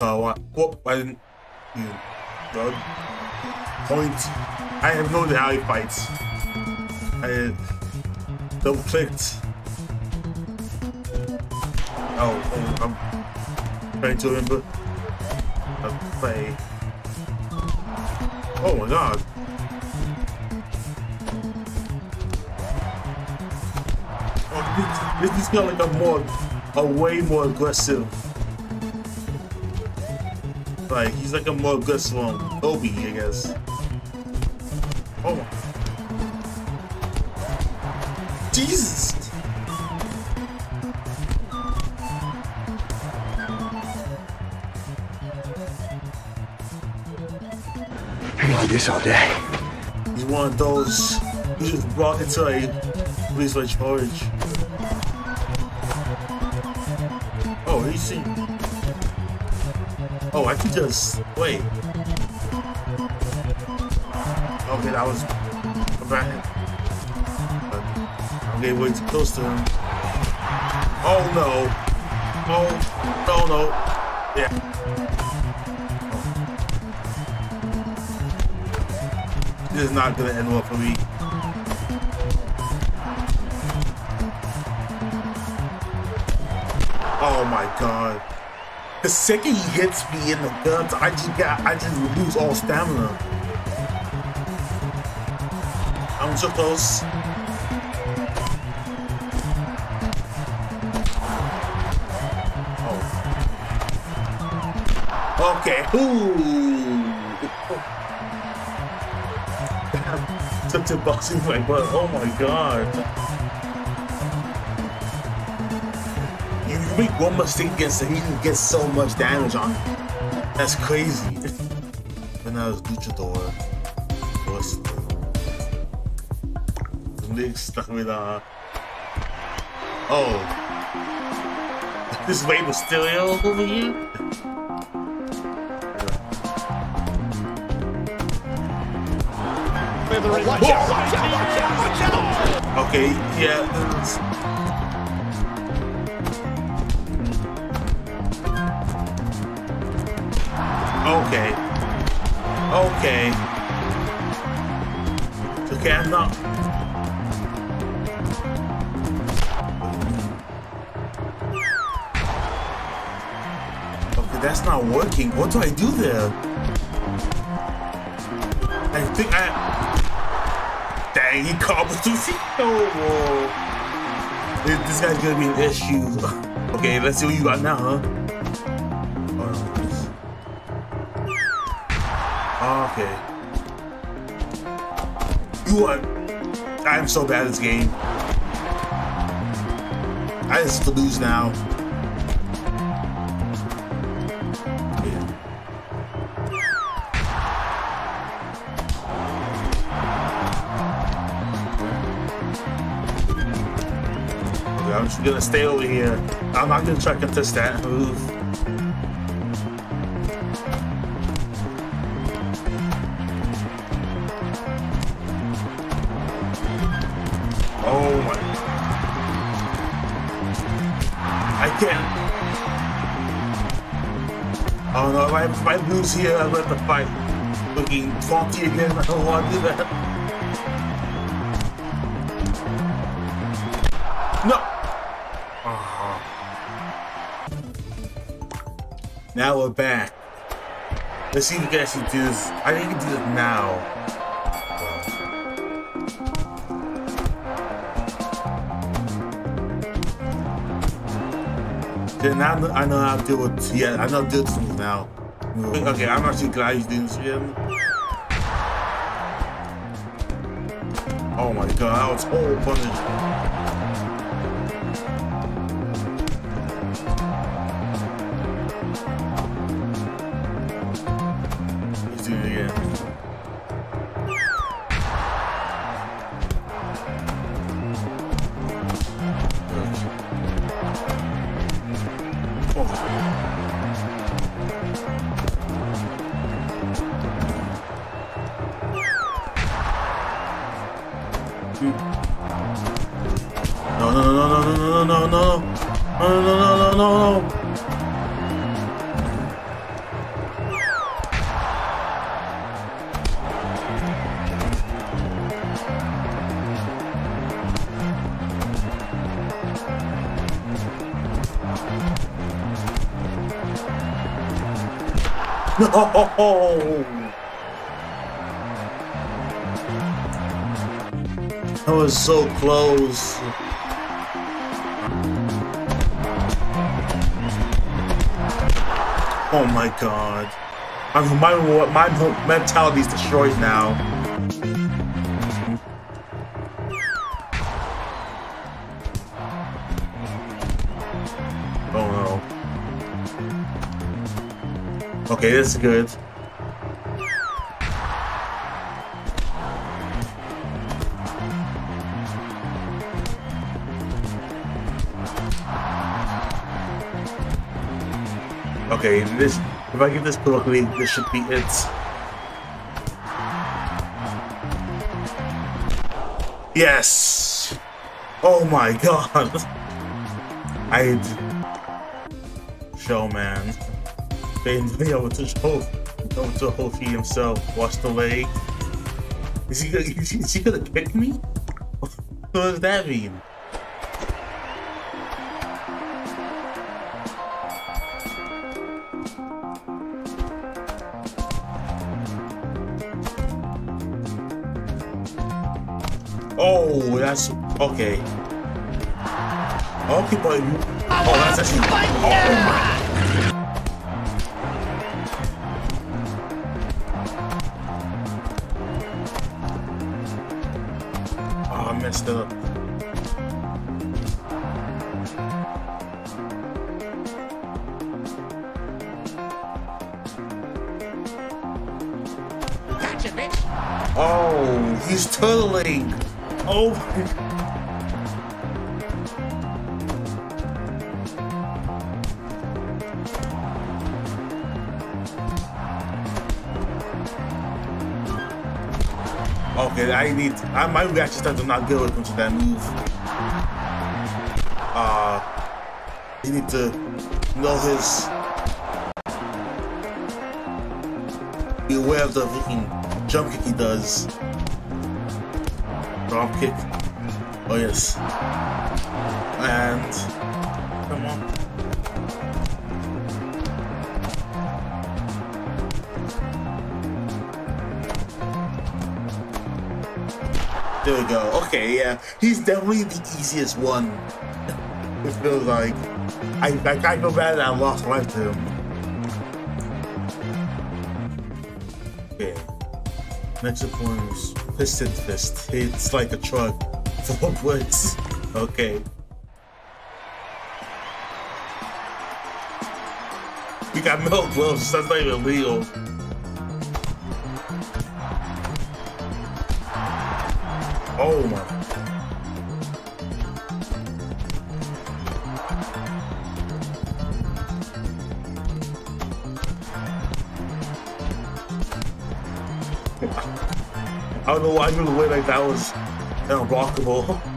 What? I didn't. You, the point. I have no idea how he fights. I double clicked. Oh, oh, I'm trying to remember. I play. Oh my god. Oh, this, this is like a more, a way more aggressive. Like he's like a more good one, Obi, I guess. Oh. Jesus. Like this all day. He's one of those. He just walk into a police by charge. Oh, he's seen. Oh, I can just wait. Okay, that was. I'm getting way too close to him. Oh no! Oh no no! Yeah. This is not gonna end well for me. Oh my god. The second he hits me in the guns, I just got I just lose all stamina. I'm so close. Oh. Okay. Ooh. Took the boxing fight, but oh my god. Make one mistake against him, he can get so much damage on him. That's crazy. and now it's Luchador. What's the next stuck with uh Oh. This Rey Mysterio over here? Watch out, watch out, watch out, watch out! Okay, yeah. Okay. Okay, I'm not. Okay, that's not working. What do I do there? I think I. Dang, he cobbled through feet. Oh, whoa. This, guy's gonna be an issue. okay, let's see what you got now, huh? Okay. You are. I'm so bad at this game. I just have to lose now. I'm just gonna stay over here. I'm not gonna try to contest that move. I, I lose here, I'm at the fight. Looking faulty again, I don't want to do that. No! Uh-huh. Now we're back. Let's see if we can actually do this. I think we can do this now. Then now I know how to deal with yeah, I know how to deal with now. Okay, I'm actually glad he's doing this again. Oh my god, that was whole punish. No! That was so close. Oh my god. My, my, my mentality is destroyed now. Okay, this is good. Okay, this if I give this correctly, this should be it. Yes! Oh my god! I'd show They be able to show over to Hoshi himself. The leg. Is he gonna is he gonna kick me? what does that mean? Oh, that's okay. Okay, but oh, that's actually. Oh my. Messed up. Gotcha, bitch. Oh, he's turtling. Oh. Okay, I need. I, my reaction time is not good when to that move. Uh, you need to know his. Be aware of the freaking jump kick he does. Drop kick. Oh yes. And There we go. Okay, yeah. He's definitely the easiest one. it feels like. I, I, I feel bad that I lost life to him. Okay. Is Piston Fist. It's like a truck full of. Okay. We got milk gloves, that's not even legal. Oh my. I don't know why I knew the way like that was unblockable.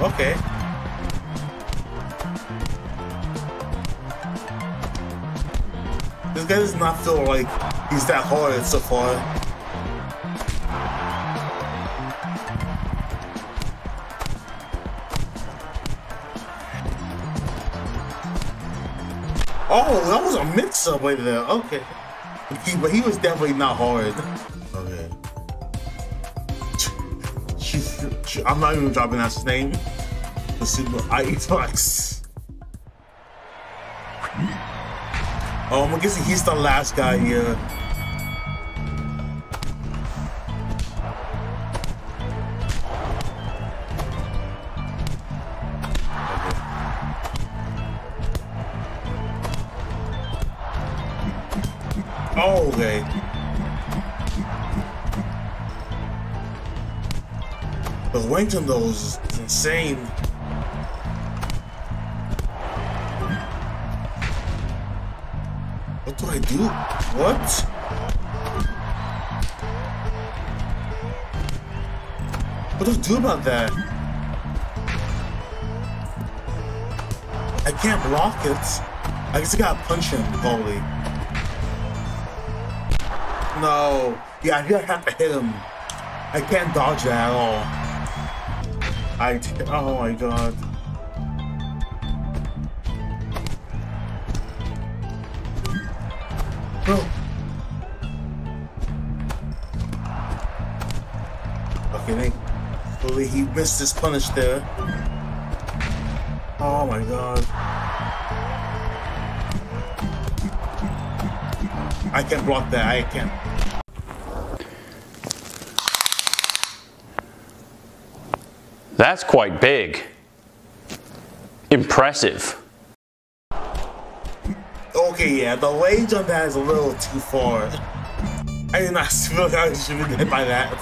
Okay. This guy does not feel like he's that hard so far. Oh, that was a mix-up right there. Okay. He, but he was definitely not hard. I'm not even dropping that name. The Super Itox. Oh, I'm guessing he's the last guy here. The on those is insane. What do I do? What? What do I do about that? I can't block it. I guess I gotta punch him, probably. No. Yeah, I just have to hit him. I can't dodge that at all. I. Oh my god. No. Okay, thankfully he missed his punish there. Oh my god. I can block that. I can. That's quite big. Impressive. Okay, yeah, the range on that is a little too far. I did not feel like I should have been hit by that.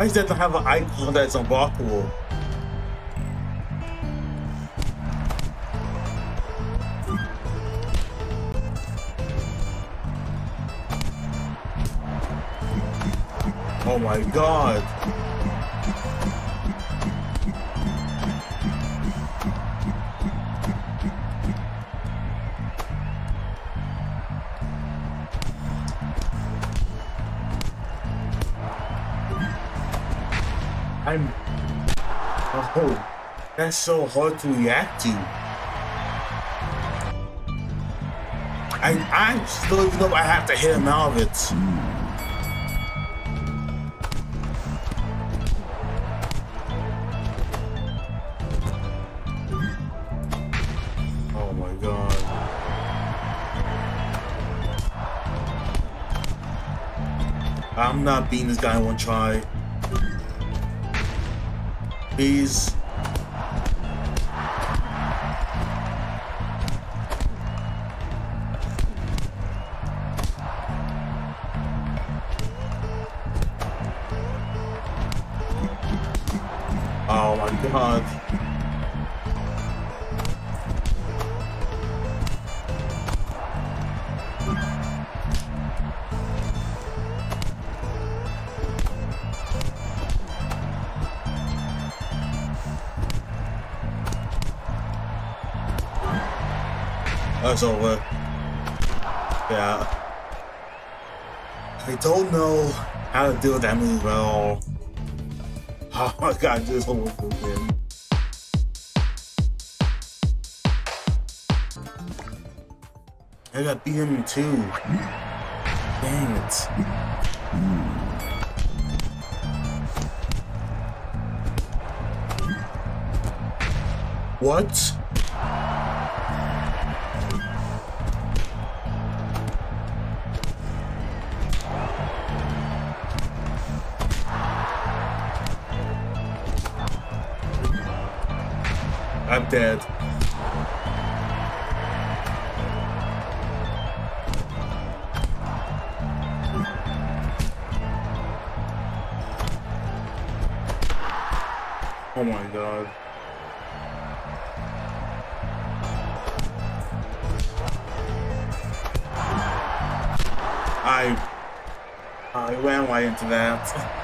Why is that have an icon that's unblockable? Oh my god. That's so hard to react to. I, I still even know I have to hit him out of it. Oh my god. I'm not beating this guy in one try. Please. God. That's over. Yeah. I don't know how to with that move at all. Oh my god, this almost again. I got him too. Dang it. What? I'm dead. Oh my god. I I ran right into that.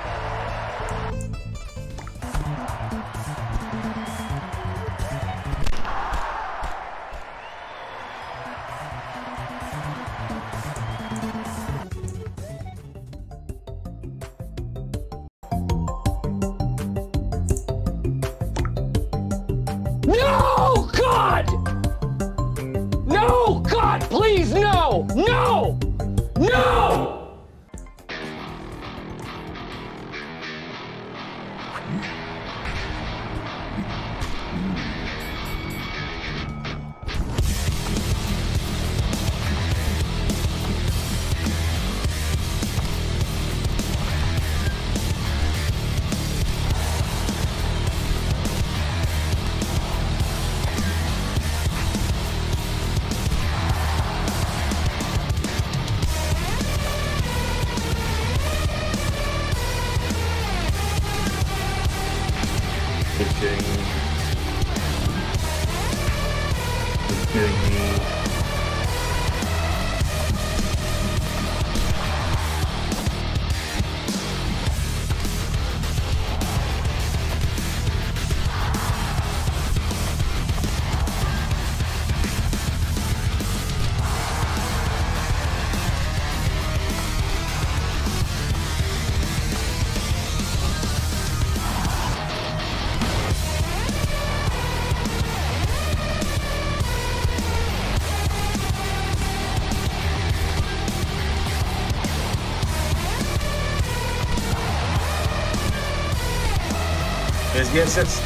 Yes, yes, yes.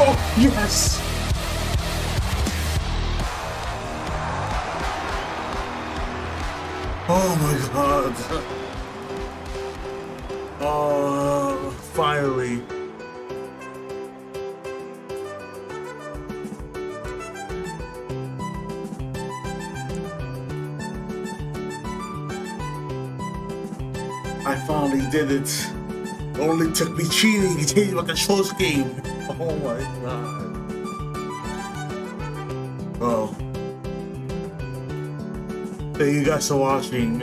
Oh, yes! Oh my god. Oh, finally. I finally did it. Only took me cheating to change my control scheme. Oh my god. Oh. Thank you guys for watching.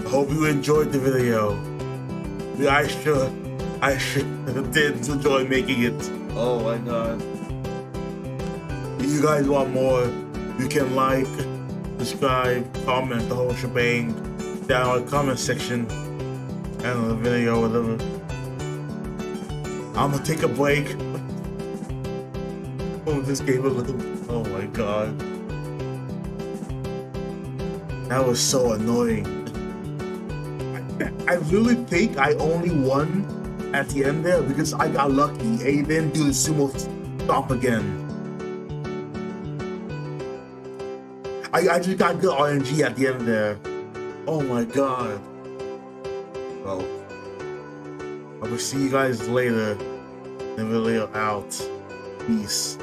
I hope you enjoyed the video. I sure, I should did enjoy making it. Oh my god. If you guys want more, you can like, subscribe, comment, the whole shebang down in the comment section and the video whatever. I'm gonna take a break oh, this game a little. Oh my god. That was so annoying. I, I really think I only won at the end there because I got lucky and he didn't do the sumo stomp again. I, I just got good RNG at the end there. Oh my god. Well, I will see you guys later. The video out. Peace.